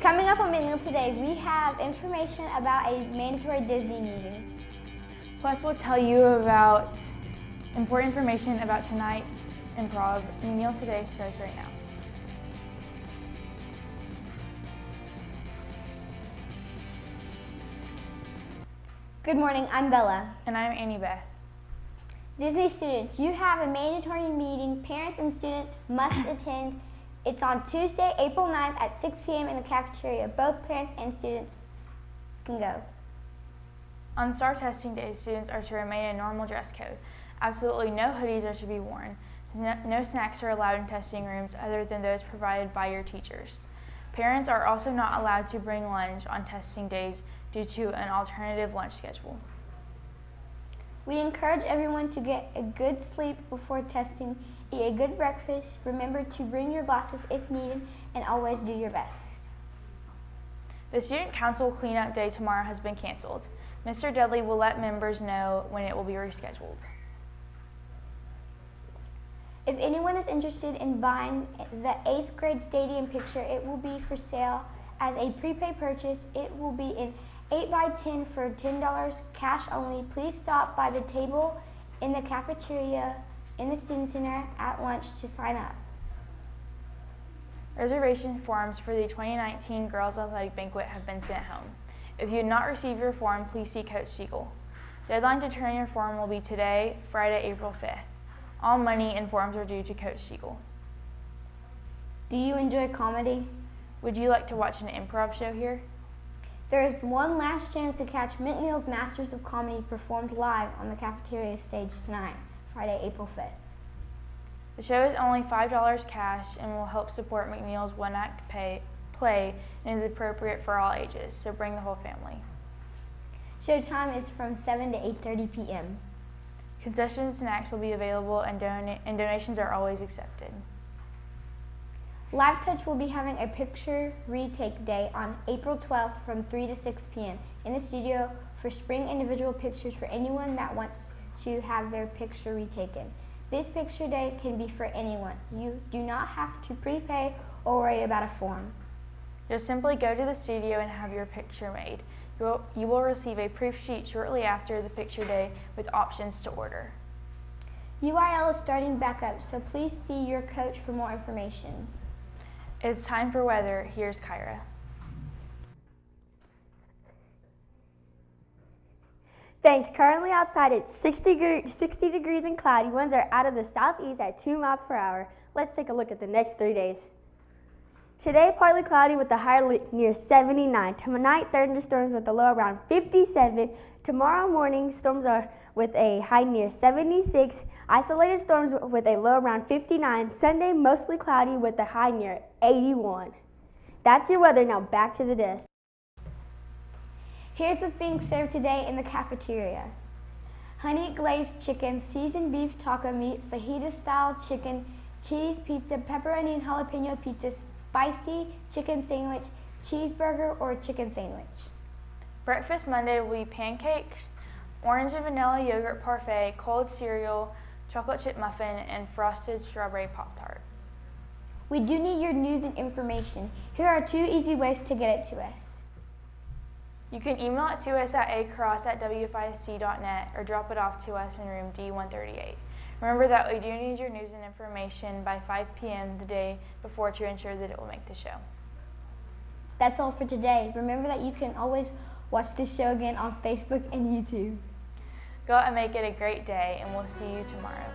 Coming up on McNiel today, we have information about a mandatory Disney meeting. Plus, we'll tell you about important information about tonight's improv. McNiel Today starts right now. Good morning, I'm Bella. And I'm Annie Beth. Disney students, you have a mandatory meeting parents and students must attend. It's on Tuesday, April 9th at 6 p.m. in the cafeteria. Both parents and students can go. On STAAR testing day, students are to remain in normal dress code. Absolutely no hoodies are to be worn. No, no snacks are allowed in testing rooms other than those provided by your teachers. Parents are also not allowed to bring lunch on testing days due to an alternative lunch schedule. We encourage everyone to get a good sleep before testing, eat a good breakfast, remember to bring your glasses if needed, and always do your best. The Student Council cleanup day tomorrow has been canceled. Mr. Dudley will let members know when it will be rescheduled. If anyone is interested in buying the 8th grade stadium picture, it will be for sale as a prepaid purchase. It will be in 8 by 10 for $10 cash only. Please stop by the table in the cafeteria in the Student Center at lunch to sign up. Reservation forms for the 2019 Girls Athletic Banquet have been sent home. If you did not receive your form, please see Coach Siegel. Deadline to turn in your form will be today, Friday, April 5th. All money and forms are due to Coach Siegel. Do you enjoy comedy? Would you like to watch an improv show here? There is one last chance to catch McNiel's Masters of Comedy performed live on the cafeteria stage tonight, Friday, April 5th. The show is only $5 cash and will help support McNiel's one act pay, play and is appropriate for all ages, so bring the whole family. Show time is from 7 to 8.30 p.m. Concessions and snacks will be available and, don and donations are always accepted. Lifetouch will be having a picture retake day on April 12th from 3 to 6 p.m. in the studio for spring individual pictures for anyone that wants to have their picture retaken. This picture day can be for anyone. You do not have to prepay or worry about a form. Just simply go to the studio and have your picture made. You will, you will receive a proof sheet shortly after the picture day with options to order. UIL is starting back up, so please see your coach for more information. It's time for weather. Here's Kyra. Thanks. Currently outside it's 60, 60 degrees and cloudy. Winds are out of the southeast at 2 miles per hour. Let's take a look at the next three days. Today, partly cloudy with a high near 79. Tonight, thunderstorms with a low around 57. Tomorrow morning, storms are with a high near 76. Isolated storms with a low around 59. Sunday, mostly cloudy with a high near 81. That's your weather. Now back to the desk. Here's what's being served today in the cafeteria. Honey glazed chicken, seasoned beef taco meat, fajita style chicken, cheese pizza, pepperoni and jalapeno pizza, spicy chicken sandwich, cheeseburger, or chicken sandwich. Breakfast Monday will be pancakes, orange and vanilla yogurt parfait, cold cereal, chocolate chip muffin, and frosted strawberry Pop Tart. We do need your news and information. Here are two easy ways to get it to us. You can email it to us at across at wfisd.net or drop it off to us in room D138. Remember that we do need your news and information by 5 p.m. the day before to ensure that it will make the show. That's all for today. Remember that you can always watch this show again on Facebook and YouTube. Go out and make it a great day, and we'll see you tomorrow.